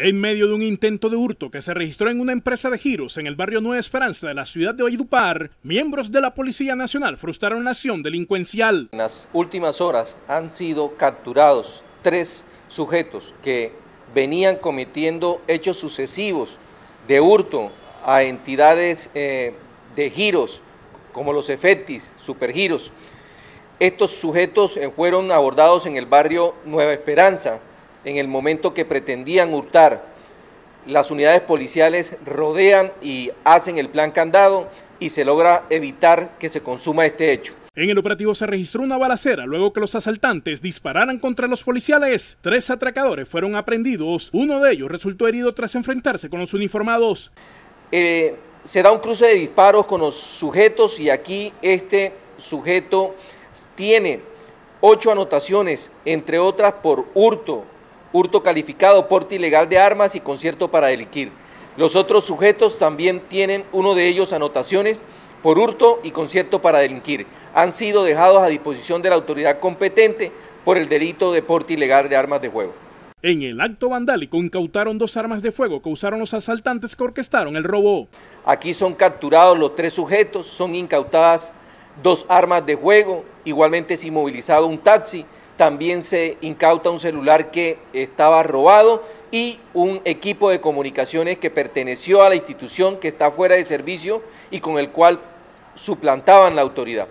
En medio de un intento de hurto que se registró en una empresa de giros en el barrio Nueva Esperanza de la ciudad de Valledupar, miembros de la Policía Nacional frustraron la acción delincuencial. En las últimas horas han sido capturados tres sujetos que venían cometiendo hechos sucesivos de hurto a entidades eh, de giros como los efectis, supergiros. Estos sujetos eh, fueron abordados en el barrio Nueva Esperanza, en el momento que pretendían hurtar. Las unidades policiales rodean y hacen el plan candado y se logra evitar que se consuma este hecho. En el operativo se registró una balacera luego que los asaltantes dispararan contra los policiales. Tres atracadores fueron aprendidos. Uno de ellos resultó herido tras enfrentarse con los uniformados. Eh, se da un cruce de disparos con los sujetos y aquí este sujeto tiene ocho anotaciones, entre otras por hurto, hurto calificado, porte ilegal de armas y concierto para delinquir. Los otros sujetos también tienen, uno de ellos, anotaciones por hurto y concierto para delinquir. Han sido dejados a disposición de la autoridad competente por el delito de porte ilegal de armas de fuego. En el acto vandálico incautaron dos armas de fuego que usaron los asaltantes que orquestaron el robo. Aquí son capturados los tres sujetos, son incautadas dos armas de fuego, igualmente es inmovilizado un taxi, también se incauta un celular que estaba robado y un equipo de comunicaciones que perteneció a la institución que está fuera de servicio y con el cual suplantaban la autoridad.